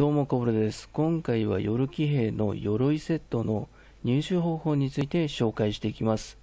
どうも、コブラです。今回は夜騎兵の鎧セットの入手方法について紹介していきます。